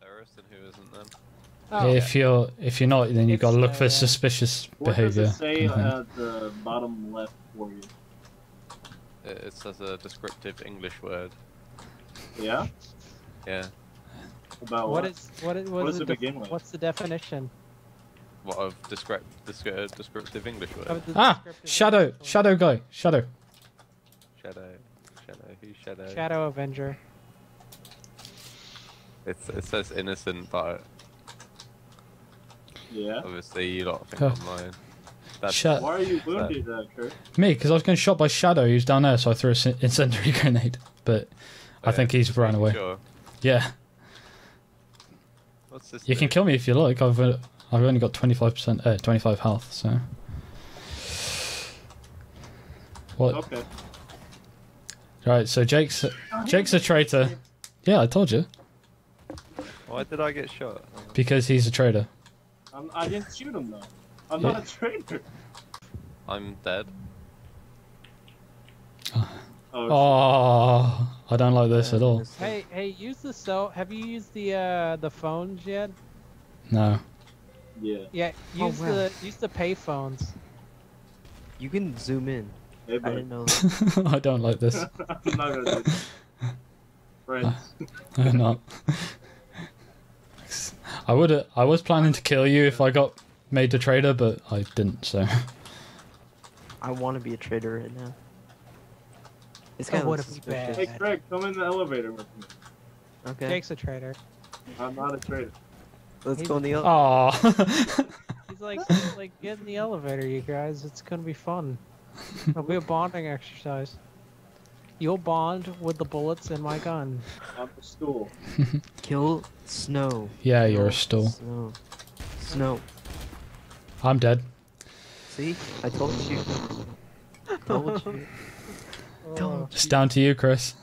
a terrorist and who isn't then? Oh, If you're if you're not, then you've got to It's, look for uh, suspicious What behavior. does it say kind of thing. at the bottom left for you? It, it says a descriptive English word. Yeah? Yeah. About what what? is what is What what does it begin with? what's the definition What of descript, descri- descriptive English word? ah, shadow, shadow guy, shadow. Shadow. Shadow. Who's Shadow? Shadow Avenger. It's, it says innocent, but Yeah? obviously you lot think Huh. I'm lying. That's Shut Why are you wounded, uh, Kurt? me, because I was getting shot by Shadow. He was down there, so I threw a s- incendiary grenade. But I uh, think he's just ran away. Sure. yeah, What's this? you can kill me if you like. I've uh, I've only got twenty five percent, uh, twenty five health. So what? Okay. Right, so Jake's Jake's a traitor. Yeah, I told you Why did I get shot? because he's a traitor. I'm, I didn't shoot him, though. I'm Yeah. not a traitor. I'm dead. Oh, Oh, I don't like this at all. Hey, hey, use the cell. Have you used the uh the phones yet? No. yeah. Yeah, Oh, use wow. the use the pay phones. You can zoom in. Hey, I didn't know. that. I don't like this. I'm not gonna do that. Friends. I'm not. I would. I was planning to kill you if I got made a traitor, but I didn't. So I want to be a trader right now. This Oh, guy what looks if we bad? suspicious. Hey, Craig, come in the elevator with me. Okay, Jake's a traitor. I'm not a traitor. let's he's- go in the. el- Aw. He's like, like get in the elevator, you guys. It's gonna be fun. It'll be a bonding exercise. You'll bond with the bullets in my gun. I'm the stool. Kill snow. yeah, you're a Kill stool. Snow. Snow. I'm dead. See, I told you. told you. Oh. It's down to you, Chris.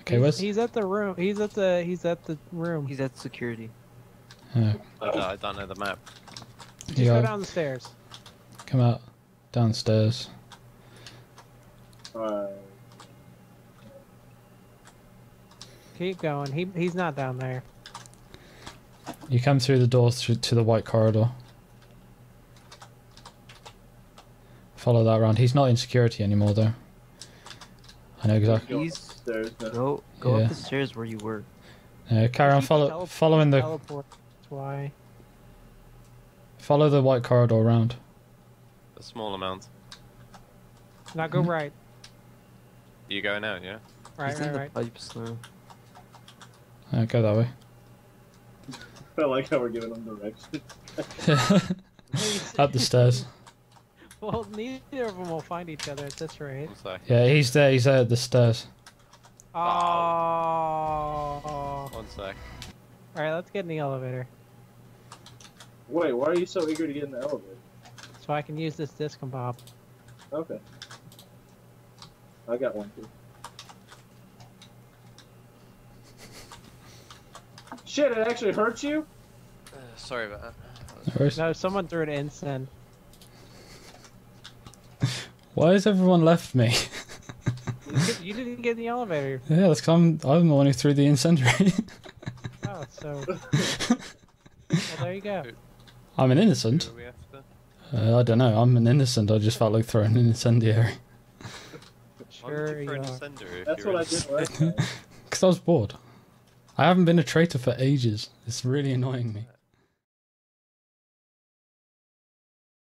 Okay, he's, where's? he's at the room. He's at the he's at the room. He's at security. Oh, I don't, I don't know the map. Just Yeah. go down the stairs. come out downstairs. Alright. Keep going. He he's not down there. You come through the door through to the white corridor. Follow that around. He's not in security anymore, though. I know exactly. Go He's- Go, go Yeah. up the stairs where you were. Uh, carry on. Follow, teleport- following the, teleport. That's why. follow the white corridor around. A small amount. Now go right. You going out, yeah? Right, He's in right, the right. pipes now. Uh, go that way. I like how we're giving them directions. Up the stairs. Well, neither of them will find each other at this rate. One. Yeah, he's there. He's there at the stairs. Oh. All One sec. All right, let's get in the elevator Wait, why are you so eager to get in the elevator? so I can use this discombob. Okay. I got one too. Shit, it actually hurts you? Uh, sorry about that. No worries. No, someone threw an incense. Why has everyone left me? You, you didn't get in the elevator. yeah, that's 'cause I'm, I'm the one who threw the incendiary. Oh, so well, there you go. I'm an innocent. are we after? Uh, I don't know. I'm an innocent. I just felt like throwing an incendiary. Why Sure would you you an are. incendiary if That's you're what I did last. Because I was bored. I haven't been a traitor for ages. It's really annoying me.